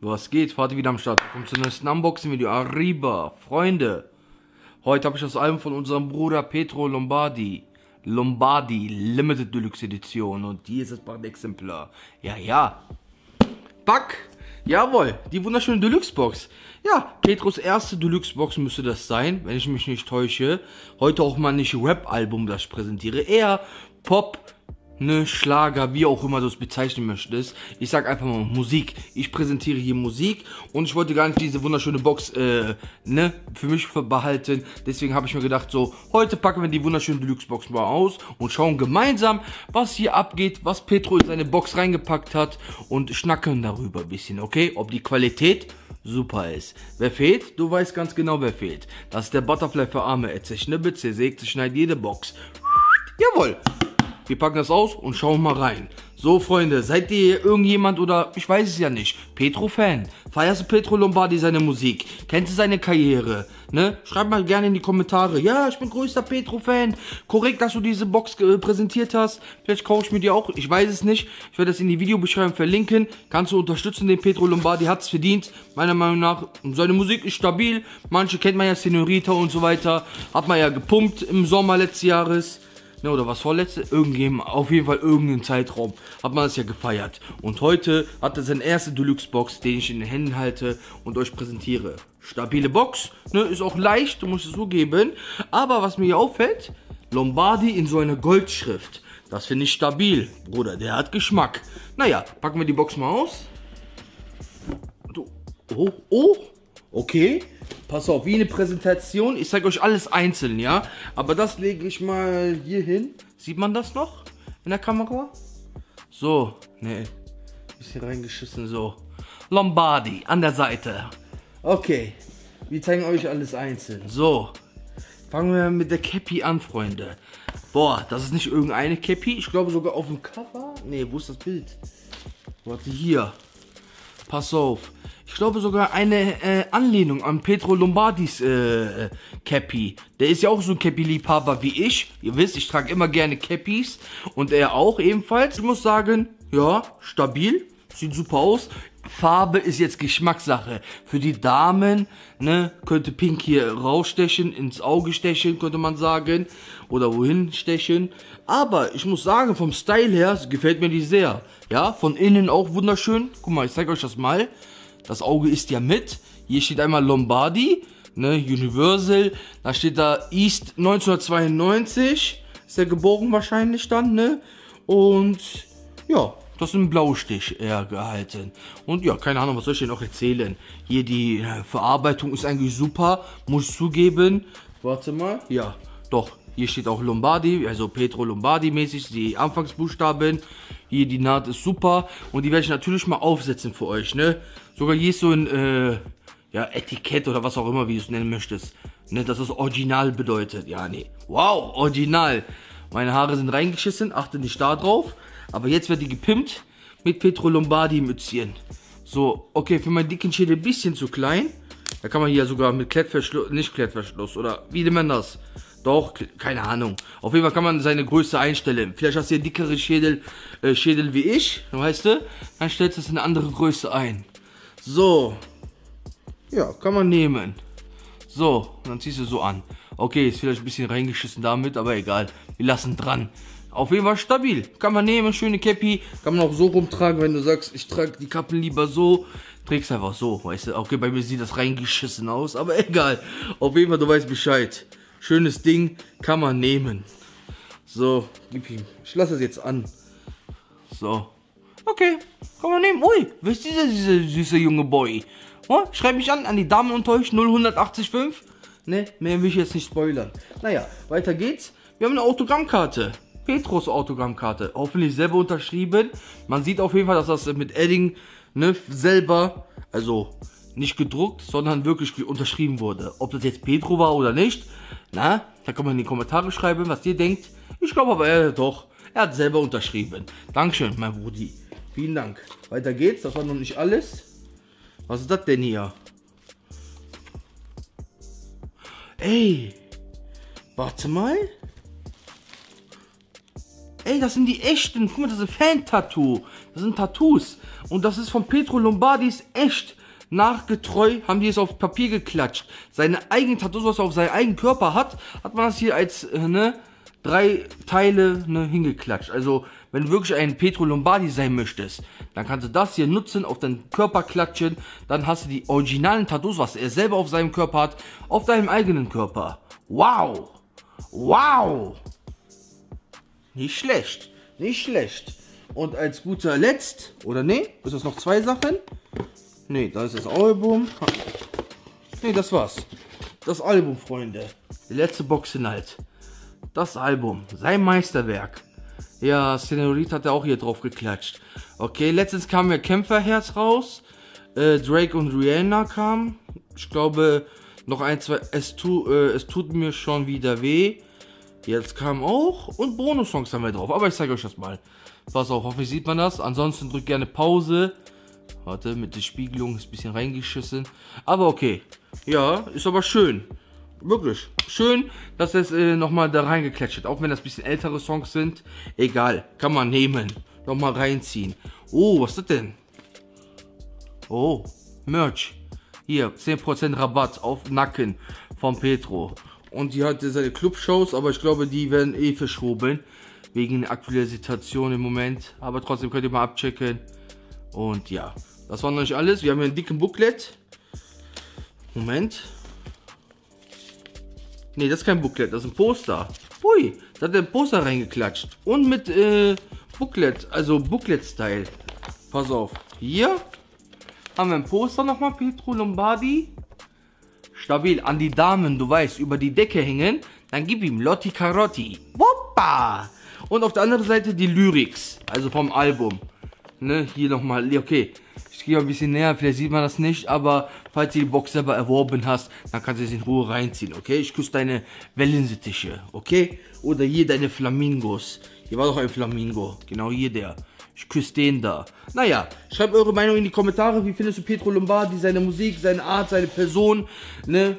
Was geht? Vater wieder am Start. Kommt zum nächsten Unboxing-Video. Arriba, Freunde. Heute habe ich das Album von unserem Bruder Petro Lombardi. Lombardi Limited Deluxe Edition. Und hier ist das Exemplar. Ja, ja. Back. Jawohl, die wunderschöne Deluxe-Box. Ja, Petros erste Deluxe-Box müsste das sein, wenn ich mich nicht täusche. Heute auch mal nicht Rap-Album, das ich präsentiere. Eher Pop, ne, Schlager, wie auch immer du es bezeichnen möchtest. Ich sag einfach mal Musik. Ich präsentiere hier Musik und ich wollte gar nicht diese wunderschöne Box, äh, ne, für mich behalten. Deswegen habe ich mir gedacht, so, heute packen wir die wunderschöne Deluxe-Box mal aus und schauen gemeinsam, was hier abgeht, was Petro in seine Box reingepackt hat und schnacken darüber ein bisschen, okay? Ob die Qualität super ist. Wer fehlt? Du weißt ganz genau, wer fehlt. Das ist der Butterfly für Arme. Er zerschnippelt, zersägt, zerschneidet jede Box. Jawohl. Wir packen das aus und schauen mal rein. So, Freunde, seid ihr irgendjemand oder ich weiß es ja nicht, Petro-Fan? Feierst du Petro Lombardi seine Musik? Kennst du seine Karriere? Ne? Schreib mal gerne in die Kommentare. Ja, ich bin größter Petro-Fan. Korrekt, dass du diese Box äh, präsentiert hast. Vielleicht kaufe ich mir die auch. Ich weiß es nicht. Ich werde das in die Videobeschreibung verlinken. Kannst du unterstützen, den Petro Lombardi hat es verdient. Meiner Meinung nach, seine Musik ist stabil. Manche kennt man ja, Senorita und so weiter. Hat man ja gepumpt im Sommer letztes Jahres ne, oder was vorletzte, irgendjemand, auf jeden Fall irgendeinen Zeitraum, hat man es ja gefeiert. Und heute hat er seine erste Deluxe-Box, den ich in den Händen halte und euch präsentiere. Stabile Box, ne, ist auch leicht, muss ich zugeben. Aber was mir hier auffällt, Lombardi in so einer Goldschrift. Das finde ich stabil, Bruder, der hat Geschmack. Naja, packen wir die Box mal aus. Oh, oh, okay. Pass auf, wie eine Präsentation. Ich zeige euch alles einzeln, ja? Aber das lege ich mal hier hin. Sieht man das noch in der Kamera? So, ne. Bisschen reingeschissen, so. Lombardi an der Seite. Okay, wir zeigen euch alles einzeln. So, fangen wir mit der Cappy an, Freunde. Boah, das ist nicht irgendeine Cappy. Ich glaube sogar auf dem Cover. Ne, wo ist das Bild? Warte, hier. Pass auf. Ich glaube sogar eine äh, Anlehnung an Petro Lombardis äh, äh, Cappy. Der ist ja auch so ein Cappy-Liebhaber wie ich. Ihr wisst, ich trage immer gerne Cappies. Und er auch ebenfalls. Ich muss sagen, ja, stabil. Sieht super aus. Farbe ist jetzt Geschmackssache. Für die Damen, ne, könnte Pink hier rausstechen, ins Auge stechen, könnte man sagen. Oder wohin stechen. Aber ich muss sagen, vom Style her gefällt mir die sehr. Ja, von innen auch wunderschön. Guck mal, ich zeige euch das mal. Das Auge ist ja mit. Hier steht einmal Lombardi, ne, Universal. Da steht da East 1992. Ist er geboren wahrscheinlich dann, ne? Und ja, das ist ein Blaustich eher gehalten. Und ja, keine Ahnung, was soll ich dir noch erzählen? Hier die äh, Verarbeitung ist eigentlich super, muss zugeben. Warte mal, ja, doch. Hier steht auch Lombardi, also Petro Lombardi mäßig, die Anfangsbuchstaben. Hier die Naht ist super und die werde ich natürlich mal aufsetzen für euch, ne? Sogar hier ist so ein, äh, ja, Etikett oder was auch immer, wie du es nennen möchtest. Ne, dass das Original bedeutet. Ja, nee. Wow, Original. Meine Haare sind reingeschissen, achte nicht da drauf. Aber jetzt wird die gepimpt mit Petro Lombardi Mützchen. So, okay, für meinen dicken Schädel ein bisschen zu klein. Da kann man hier sogar mit Klettverschluss, nicht Klettverschluss, oder wie nennt man das? Doch, keine Ahnung. Auf jeden Fall kann man seine Größe einstellen. Vielleicht hast du hier dickere Schädel, äh, Schädel wie ich, weißt du? Dann stellst du es in eine andere Größe ein. So. Ja, kann man nehmen. So, dann ziehst du so an. Okay, ist vielleicht ein bisschen reingeschissen damit, aber egal. Wir lassen dran. Auf jeden Fall stabil. Kann man nehmen, schöne Cappy. Kann man auch so rumtragen, wenn du sagst, ich trage die Kappen lieber so. Trägst einfach so, weißt du. Okay, bei mir sieht das reingeschissen aus, aber egal. Auf jeden Fall, du weißt Bescheid. Schönes Ding, kann man nehmen. So, gib ihm. Ich lasse es jetzt an. So. Okay, kann man nehmen. Ui, wer ist dieser, dieser süße junge Boy? Oh, schreib mich an, an die Damen unter euch, 0185. Ne, mehr will ich jetzt nicht spoilern. Naja, weiter geht's. Wir haben eine Autogrammkarte. Petros Autogrammkarte. Hoffentlich selber unterschrieben. Man sieht auf jeden Fall, dass das mit Edding ne, selber, also nicht gedruckt, sondern wirklich unterschrieben wurde. Ob das jetzt Petro war oder nicht, na, da kann man in die Kommentare schreiben, was ihr denkt. Ich glaube aber er doch, er hat selber unterschrieben. Dankeschön, mein Brudi. Vielen Dank. Weiter geht's, das war noch nicht alles. Was ist das denn hier? Ey, warte mal. Ey, das sind die echten. Guck mal, das ist ein Fan-Tattoo. Das sind Tattoos. Und das ist von Petro Lombardis echt nachgetreu, haben die es auf Papier geklatscht. Seine eigenen Tattoos, was er auf seinem eigenen Körper hat, hat man das hier als, äh, ne, drei Teile ne, hingeklatscht. Also, wenn du wirklich ein Petro Lombardi sein möchtest, dann kannst du das hier nutzen, auf deinen Körper klatschen. Dann hast du die originalen Tattoos, was er selber auf seinem Körper hat, auf deinem eigenen Körper. Wow! Wow! Nicht schlecht. Nicht schlecht. Und als guter Letzt, oder nee, ist das noch zwei Sachen? Nee, da ist das Album. Nee, das war's. Das Album, Freunde. Die letzte Box halt. Das Album. Sein Meisterwerk. Ja, Senorita hat er auch hier drauf geklatscht. Okay, letztens kam ja Kämpferherz raus. Äh, Drake und Rihanna kamen. Ich glaube, noch ein, zwei. Es, tu, äh, es tut mir schon wieder weh. Jetzt kam auch. Und Bonus-Songs haben wir drauf. Aber ich zeige euch das mal. Pass auf, hoffentlich sieht man das. Ansonsten drückt gerne Pause. Warte, mit der Spiegelung ist ein bisschen reingeschissen. Aber okay. Ja, ist aber schön. Wirklich. Schön, dass es äh, nochmal da reingeklatscht hat. Auch wenn das ein bisschen ältere Songs sind. Egal. Kann man nehmen. Nochmal reinziehen. Oh, was ist das denn? Oh, Merch. Hier, 10% Rabatt auf Nacken von Petro. Und die hatte seine Clubshows, aber ich glaube, die werden eh verschoben. Wegen aktueller Situation im Moment. Aber trotzdem könnt ihr mal abchecken. Und ja, das war noch nicht alles. Wir haben hier einen dicken Booklet. Moment. Ne, das ist kein Booklet, das ist ein Poster. Hui, da hat der Poster reingeklatscht. Und mit äh, Booklet, also Booklet-Style. Pass auf. Hier haben wir ein Poster nochmal, Pietro Lombardi. Stabil, an die Damen, du weißt, über die Decke hängen. Dann gib ihm Lotti Carotti. Woppa! Und auf der anderen Seite die Lyrics, also vom Album. Ne, hier nochmal, okay. Ich gehe ein bisschen näher, vielleicht sieht man das nicht, aber falls du die Box selber erworben hast, dann kannst du es in Ruhe reinziehen, okay? Ich küsse deine Wellensittiche, okay? Oder hier deine Flamingos. Hier war doch ein Flamingo, genau hier der. Ich küsse den da. Naja, schreibt eure Meinung in die Kommentare. Wie findest du Pietro Lombardi, seine Musik, seine Art, seine Person, ne?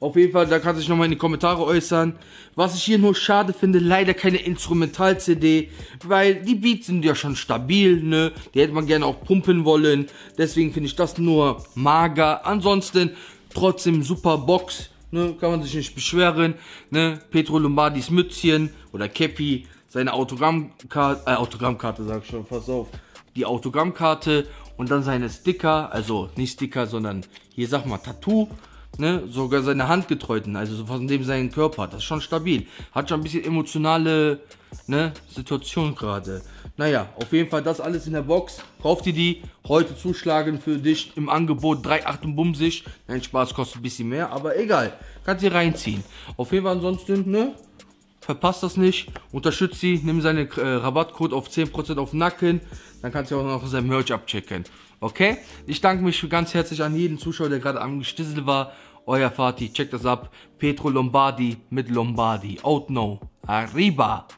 Auf jeden Fall, da kannst du dich nochmal in die Kommentare äußern. Was ich hier nur schade finde, leider keine Instrumental-CD, weil die Beats sind ja schon stabil, ne? Die hätte man gerne auch pumpen wollen. Deswegen finde ich das nur mager. Ansonsten trotzdem super Box, ne? Kann man sich nicht beschweren, ne? Petro Lombardis Mützchen oder Cappy, seine Autogrammkarte, äh, Autogrammkarte sag ich schon, pass auf. Die Autogrammkarte und dann seine Sticker, also nicht Sticker, sondern hier sag mal Tattoo ne, sogar seine Hand getreuten, also von dem seinen Körper. Das ist schon stabil. Hat schon ein bisschen emotionale ne, Situation gerade. Naja, auf jeden Fall das alles in der Box. Kauft ihr die. Heute zuschlagen für dich im Angebot 3,8 bumsig. Dein Spaß kostet ein bisschen mehr, aber egal. Kannst ihr reinziehen. Auf jeden Fall ansonsten, ne? Verpasst das nicht. Unterstützt sie. Nimm seinen äh, Rabattcode auf 10% auf Nacken. Dann kannst du auch noch sein Merch abchecken. Okay? Ich danke mich ganz herzlich an jeden Zuschauer, der gerade am Gestissel war. Euer Fatih, checkt das ab. Petro Lombardi mit Lombardi. Out no. Arriba.